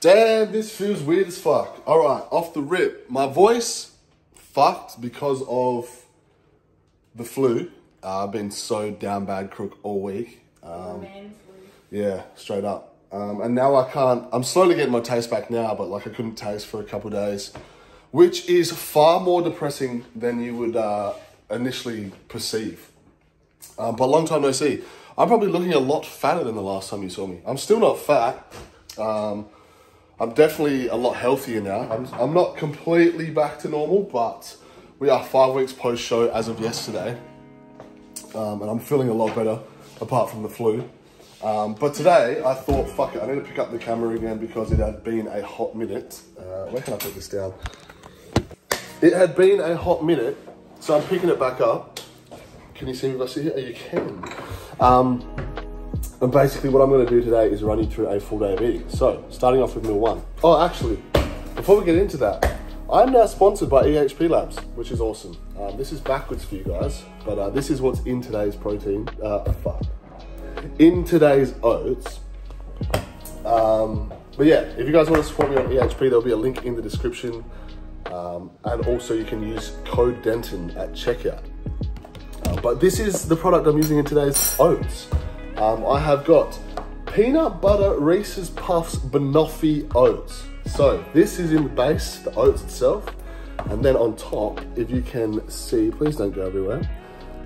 Damn, this feels weird as fuck. All right, off the rip. My voice fucked because of the flu. Uh, I've been so down bad crook all week. Um, yeah, straight up. Um, and now I can't, I'm slowly getting my taste back now, but like I couldn't taste for a couple days, which is far more depressing than you would uh, initially perceive. Um, but long time no see. I'm probably looking a lot fatter than the last time you saw me. I'm still not fat. Um, I'm definitely a lot healthier now. I'm, I'm not completely back to normal, but we are five weeks post show as of yesterday. Um, and I'm feeling a lot better apart from the flu. Um, but today I thought, fuck it, I need to pick up the camera again because it had been a hot minute. Uh, where can I put this down? It had been a hot minute, so I'm picking it back up. Can you see me if I see it? You can. Um, and basically what I'm going to do today is run you through a full day of eating. So, starting off with meal one. Oh, actually, before we get into that, I'm now sponsored by EHP Labs, which is awesome. Um, this is backwards for you guys, but uh, this is what's in today's protein. Uh, fuck. In today's oats. Um, but yeah, if you guys want to support me on EHP, there'll be a link in the description. Um, and also you can use code Denton at checkout. Uh, but this is the product I'm using in today's oats. Um, I have got peanut butter Reese's Puffs Banoffee oats. So this is in the base, the oats itself. And then on top, if you can see, please don't go everywhere.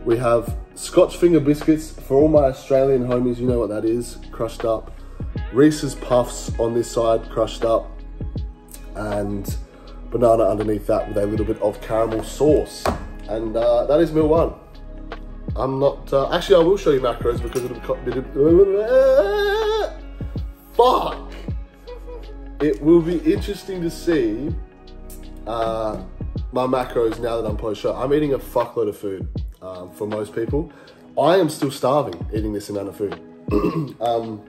We have Scotch finger biscuits for all my Australian homies, you know what that is, crushed up. Reese's Puffs on this side, crushed up. And banana underneath that with a little bit of caramel sauce. And uh, that is meal one. I'm not, uh, actually I will show you macros because it'll, it'll fuck. It will be interesting to see uh, my macros now that I'm post show. I'm eating a fuckload of food um, for most people. I am still starving eating this amount of food. um,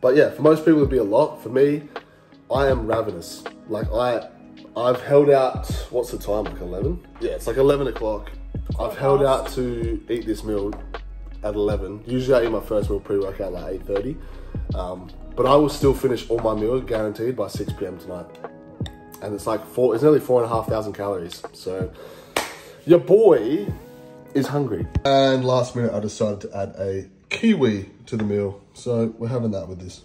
but yeah, for most people it'd be a lot. For me, I am ravenous. Like I, I've held out. What's the time? Like eleven? Yeah, it's like eleven o'clock. I've held out to eat this meal at eleven. Usually I eat my first meal pre-workout like eight thirty. Um, but I will still finish all my meals guaranteed by six p.m. tonight. And it's like four. It's nearly four and a half thousand calories. So your boy is hungry. And last minute, I decided to add a kiwi to the meal. So we're having that with this.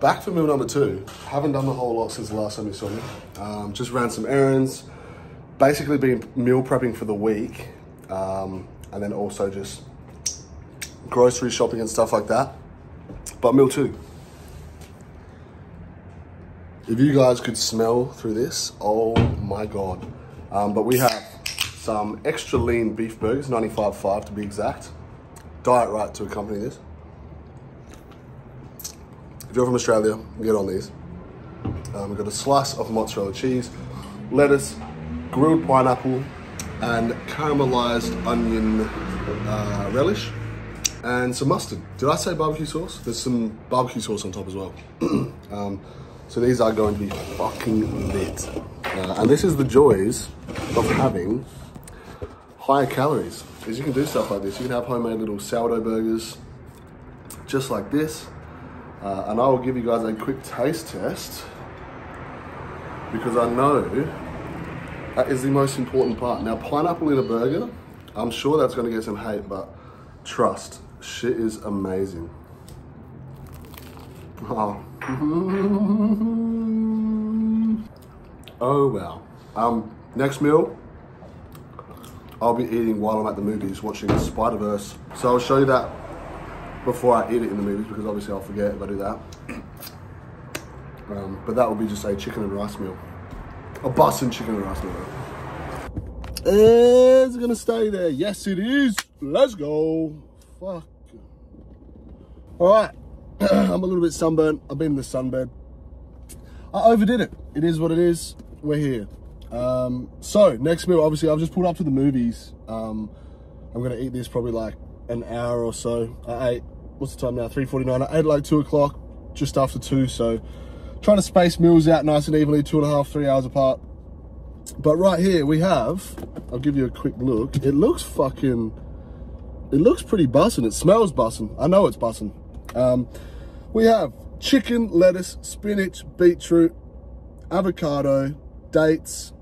Back for meal number two. Haven't done a whole lot since the last time you saw me. Um, just ran some errands. Basically been meal prepping for the week. Um, and then also just grocery shopping and stuff like that. But meal two. If you guys could smell through this, oh my God. Um, but we have some extra lean beef burgers, 95.5 to be exact. Diet right to accompany this. If you're from Australia, get on these. Um, we've got a slice of mozzarella cheese, lettuce, grilled pineapple, and caramelized onion uh, relish, and some mustard. Did I say barbecue sauce? There's some barbecue sauce on top as well. um, so these are going to be fucking lit. Uh, and this is the joys of having higher calories. Is you can do stuff like this. You can have homemade little sourdough burgers, just like this. Uh, and I will give you guys a quick taste test because I know that is the most important part. Now, pineapple in a burger, I'm sure that's going to get some hate, but trust, shit is amazing. Oh. oh well. Um, next meal, I'll be eating while I'm at the movies watching Spider-Verse. So I'll show you that before I eat it in the movies because obviously I'll forget if I do that. Um, but that will be just a chicken and rice meal. A chicken and rice meal. It's gonna stay there. Yes, it is. Let's go. Fuck. All right. I'm a little bit sunburnt. I've been in the sunbed. I overdid it. It is what it is. We're here. Um, so next meal, obviously, I've just pulled up to the movies. Um, I'm gonna eat this probably like an hour or so. I ate. What's the time now? 3:49. I ate like two o'clock, just after two. So trying to space meals out nice and evenly, two and a half, three hours apart. But right here we have. I'll give you a quick look. It looks fucking. It looks pretty bussin'. It smells bussin'. I know it's bussin'. Um, we have chicken, lettuce, spinach, beetroot, avocado, dates,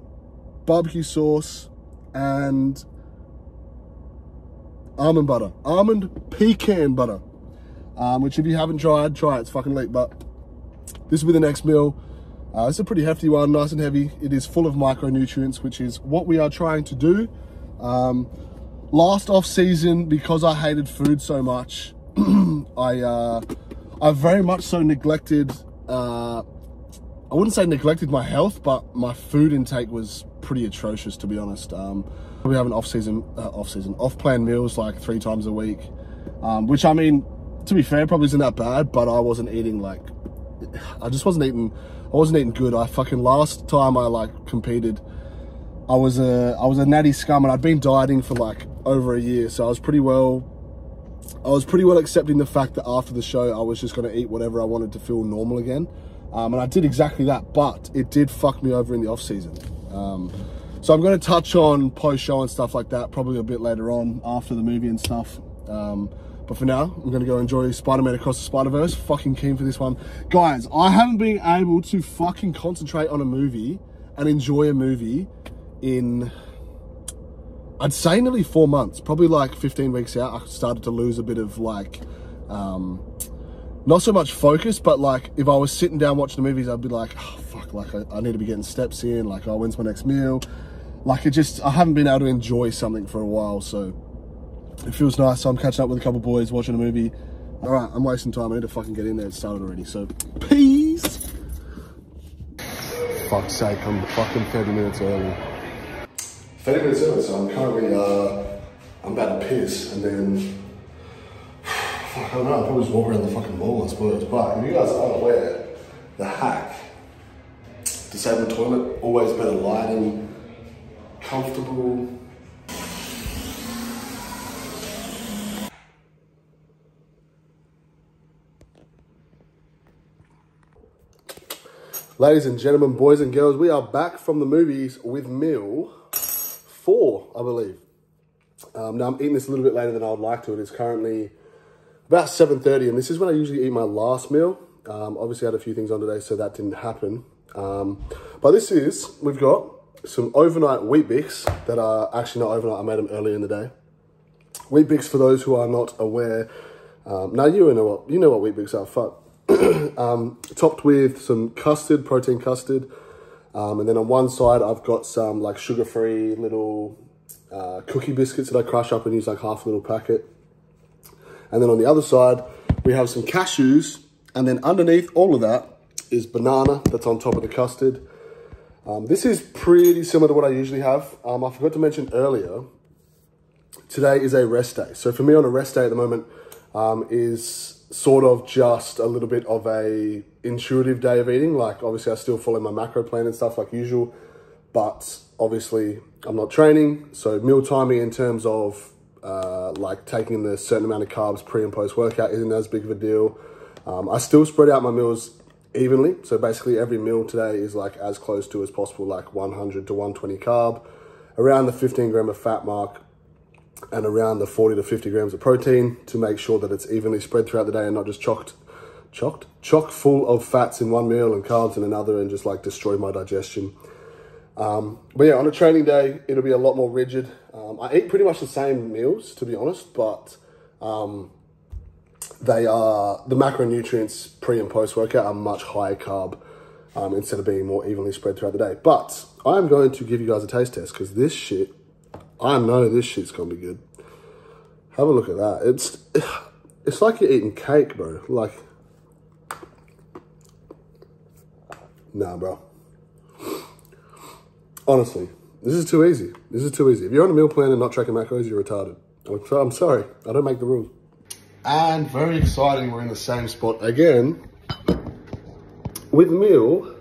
barbecue sauce, and almond butter. Almond pecan butter. Um, which if you haven't tried, try it. It's fucking late. But this will be the next meal. Uh, it's a pretty hefty one, nice and heavy. It is full of micronutrients, which is what we are trying to do. Um, last off season, because I hated food so much, I uh, I very much so neglected. Uh, I wouldn't say neglected my health, but my food intake was pretty atrocious, to be honest. Um, we have an off-season, uh, off-season, off-plan meals like three times a week, um, which I mean, to be fair, probably isn't that bad. But I wasn't eating like, I just wasn't eating. I wasn't eating good. I fucking last time I like competed, I was a I was a natty scum, and I'd been dieting for like over a year, so I was pretty well. I was pretty well accepting the fact that after the show, I was just going to eat whatever I wanted to feel normal again. Um, and I did exactly that, but it did fuck me over in the off season. Um, so I'm going to touch on post show and stuff like that probably a bit later on after the movie and stuff. Um, but for now, I'm going to go enjoy Spider-Man Across the Spider-Verse. Fucking keen for this one. Guys, I haven't been able to fucking concentrate on a movie and enjoy a movie in, I'd say nearly four months. Probably like 15 weeks out, I started to lose a bit of like, um, not so much focus, but like if I was sitting down watching the movies, I'd be like, oh, fuck, like I, I, need to be getting steps in, like, oh, when's my next meal? Like it just, I haven't been able to enjoy something for a while, so it feels nice. So I'm catching up with a couple boys, watching a movie. All right, I'm wasting time. I need to fucking get in there. And start it started already, so peace. Fuck's sake, I'm fucking 30 minutes early. 30 minutes early, so I'm currently, uh, I'm about to piss, and then fuck, I don't know, I'll probably just walk around the fucking mall, I suppose. But if you guys aren't aware, the hack, disabled toilet, always better lighting, comfortable. Ladies and gentlemen, boys and girls, we are back from the movies with meal four, I believe. Um, now I'm eating this a little bit later than I would like to. It is currently about 7.30 and this is when I usually eat my last meal. Um, obviously I had a few things on today, so that didn't happen. Um, but this is, we've got some overnight Weet-Bix that are actually not overnight, I made them earlier in the day. Weet-Bix, for those who are not aware, um, now you know what, you know what Weet-Bix are, fuck. um, topped with some custard, protein custard. Um, and then on one side, I've got some like sugar-free little uh, cookie biscuits that I crush up and use like half a little packet. And then on the other side, we have some cashews. And then underneath all of that is banana that's on top of the custard. Um, this is pretty similar to what I usually have. Um, I forgot to mention earlier, today is a rest day. So for me on a rest day at the moment um, is sort of just a little bit of a intuitive day of eating. Like obviously I still follow my macro plan and stuff like usual, but obviously I'm not training. So meal timing in terms of uh, like taking the certain amount of carbs pre and post workout isn't as big of a deal. Um, I still spread out my meals evenly. So basically every meal today is like as close to as possible, like 100 to 120 carb, around the 15 gram of fat mark and around the 40 to 50 grams of protein to make sure that it's evenly spread throughout the day and not just chocked, chocked, chock full of fats in one meal and carbs in another and just like destroy my digestion. Um, but yeah, on a training day, it'll be a lot more rigid. Um, I eat pretty much the same meals, to be honest, but um, they are, the macronutrients pre and post workout are much higher carb um, instead of being more evenly spread throughout the day. But I'm going to give you guys a taste test because this shit, I know this shit's to be good. Have a look at that. It's, it's like you're eating cake, bro. Like, nah, bro. Honestly, this is too easy. This is too easy. If you're on a meal plan and not tracking macros, you're retarded. I'm sorry. I don't make the rules. And very exciting, we're in the same spot again with meal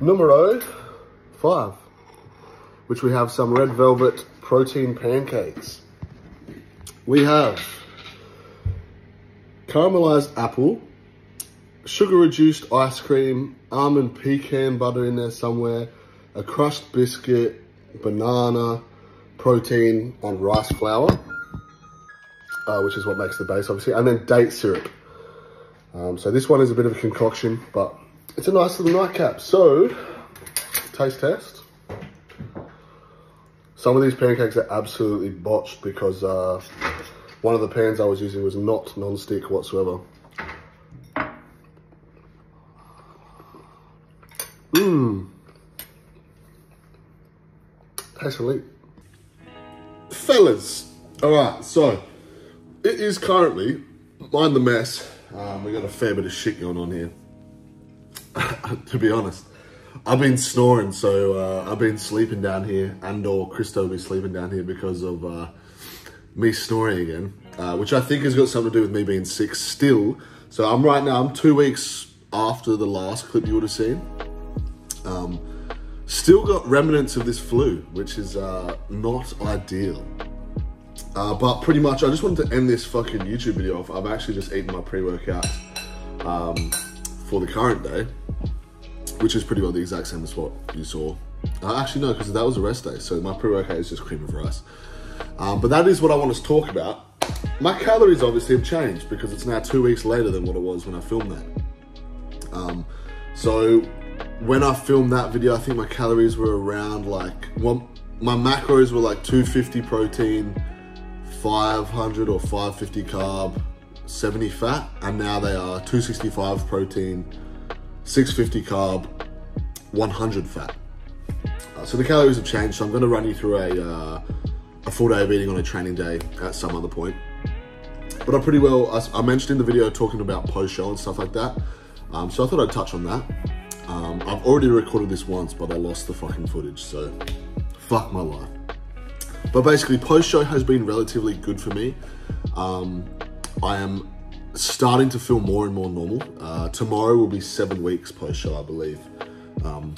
numero five, which we have some red velvet protein pancakes. We have caramelized apple, sugar reduced ice cream, almond pecan butter in there somewhere, a crushed biscuit, banana, protein, and rice flour uh, which is what makes the base, obviously, and then date syrup. Um, so this one is a bit of a concoction, but it's a nice little nightcap. So, taste test. Some of these pancakes are absolutely botched because uh, one of the pans I was using was not non-stick whatsoever. Mmm. Tastes elite. Fellas, all right, so it is currently, mind the mess, um, we got a fair bit of shit going on here. to be honest, I've been snoring, so uh, I've been sleeping down here, and or Christo will be sleeping down here because of uh, me snoring again, uh, which I think has got something to do with me being sick still. So I'm right now, I'm two weeks after the last clip you would have seen. Um, still got remnants of this flu, which is uh, not ideal. Uh, but pretty much, I just wanted to end this fucking YouTube video off. I've actually just eaten my pre-workout um, for the current day, which is pretty well the exact same as what you saw. Uh, actually, no, because that was a rest day, so my pre-workout is just cream of rice. Um, but that is what I want to talk about. My calories obviously have changed because it's now two weeks later than what it was when I filmed that. Um, so when I filmed that video, I think my calories were around like, well, my macros were like 250 protein, 500 or 550 carb, 70 fat, and now they are 265 protein, 650 carb, 100 fat. Uh, so the calories have changed. So I'm going to run you through a uh, a full day of eating on a training day at some other point. But I pretty well I, I mentioned in the video talking about post show and stuff like that. Um, so I thought I'd touch on that. Um, I've already recorded this once, but I lost the fucking footage. So fuck my life. But basically, post show has been relatively good for me. Um, I am starting to feel more and more normal. Uh, tomorrow will be seven weeks post show, I believe. Um,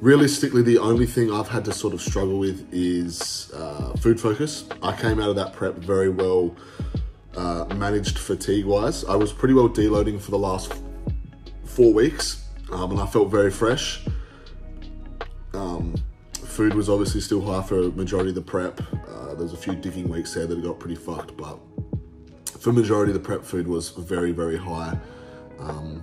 realistically, the only thing I've had to sort of struggle with is uh, food focus. I came out of that prep very well uh, managed fatigue wise. I was pretty well deloading for the last four weeks, um, and I felt very fresh. Um, food was obviously still high for a majority of the prep. Uh, there's a few digging weeks there that got pretty fucked, but for majority of the prep food was very, very high. Um,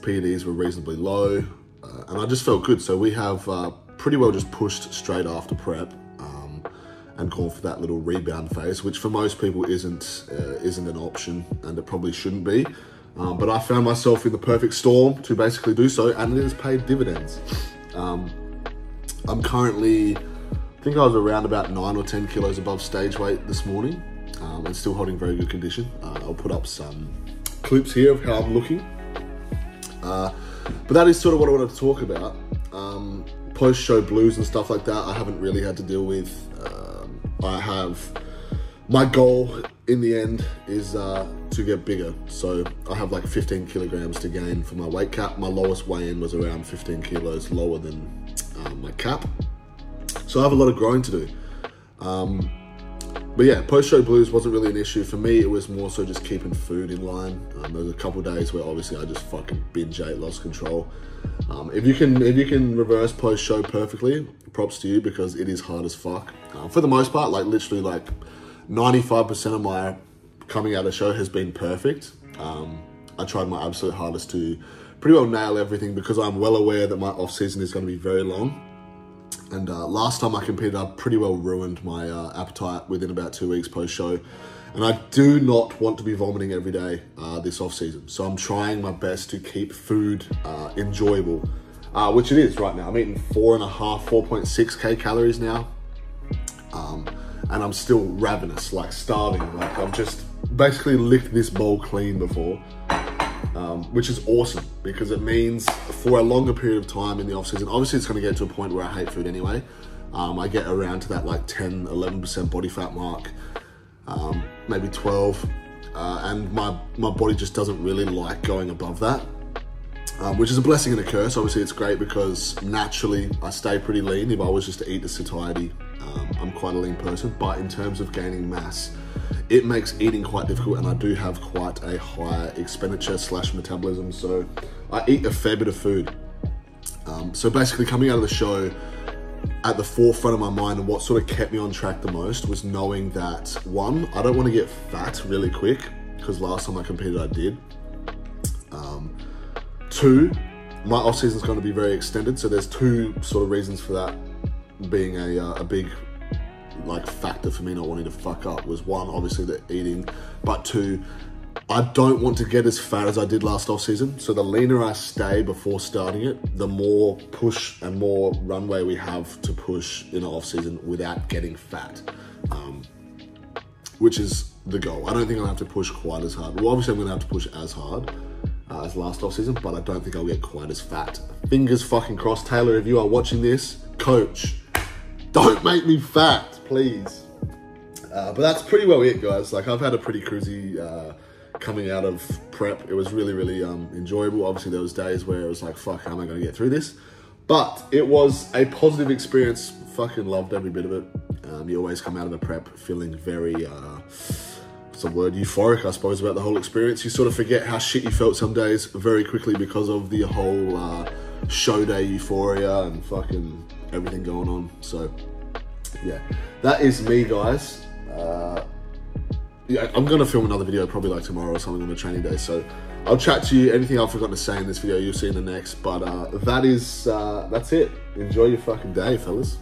PEDs were reasonably low, uh, and I just felt good. So we have uh, pretty well just pushed straight after prep um, and gone for that little rebound phase, which for most people isn't uh, isn't an option, and it probably shouldn't be. Um, but I found myself in the perfect storm to basically do so, and it has paid dividends. Um, I'm currently, I think I was around about nine or 10 kilos above stage weight this morning um, and still holding very good condition. Uh, I'll put up some clips here of how I'm looking. Uh, but that is sort of what I wanted to talk about. Um, Post show blues and stuff like that, I haven't really had to deal with. Um, I have, my goal in the end is uh, to get bigger. So I have like 15 kilograms to gain for my weight cap. My lowest weigh in was around 15 kilos lower than um, my cap. So I have a lot of growing to do. Um, but yeah, post-show blues wasn't really an issue for me. It was more so just keeping food in line. Um, there was a couple days where obviously I just fucking binge ate, lost control. Um, if you can, if you can reverse post-show perfectly, props to you because it is hard as fuck. Uh, for the most part, like literally like 95% of my coming out of show has been perfect. Um, I tried my absolute hardest to pretty well nail everything because I'm well aware that my off season is going to be very long. And uh, last time I competed, I pretty well ruined my uh, appetite within about two weeks post show. And I do not want to be vomiting every day uh, this off season. So I'm trying my best to keep food uh, enjoyable, uh, which it is right now. I'm eating four and a half, 4.6k calories now. Um, and I'm still ravenous, like starving. Like I'm just basically licked this bowl clean before um, which is awesome because it means for a longer period of time in the off season, obviously it's going to get to a point where I hate food anyway. Um, I get around to that like 10, 11% body fat mark, um, maybe 12. Uh, and my, my body just doesn't really like going above that, um, which is a blessing and a curse. Obviously, it's great because naturally I stay pretty lean. If I was just to eat the satiety, um, I'm quite a lean person. But in terms of gaining mass, it makes eating quite difficult and I do have quite a high expenditure slash metabolism so I eat a fair bit of food um, so basically coming out of the show at the forefront of my mind and what sort of kept me on track the most was knowing that one I don't want to get fat really quick because last time I competed I did Um, two, my off season is going to be very extended, so there's two sort of reasons for that being a, uh, a big like factor for me not wanting to fuck up was one obviously the eating but two I don't want to get as fat as I did last off season. So the leaner I stay before starting it, the more push and more runway we have to push in the off season without getting fat, um, which is the goal. I don't think I'll have to push quite as hard. Well, obviously I'm going to have to push as hard uh, as last off season, but I don't think I'll get quite as fat. Fingers fucking crossed, Taylor. If you are watching this, coach, don't make me fat, please. Uh, but that's pretty well it, guys. Like I've had a pretty cruisy. Uh, coming out of prep. It was really, really um, enjoyable. Obviously, there was days where it was like, fuck, how am I going to get through this? But it was a positive experience. Fucking loved every bit of it. Um, you always come out of the prep feeling very, uh, what's the word, euphoric, I suppose, about the whole experience. You sort of forget how shit you felt some days very quickly because of the whole uh, show day euphoria and fucking everything going on. So, yeah, that is me, guys. Uh, yeah, I'm gonna film another video probably like tomorrow or something on a training day. So I'll chat to you. Anything I've forgotten to say in this video, you'll see in the next. But uh, that is uh, that's it. Enjoy your fucking day, fellas.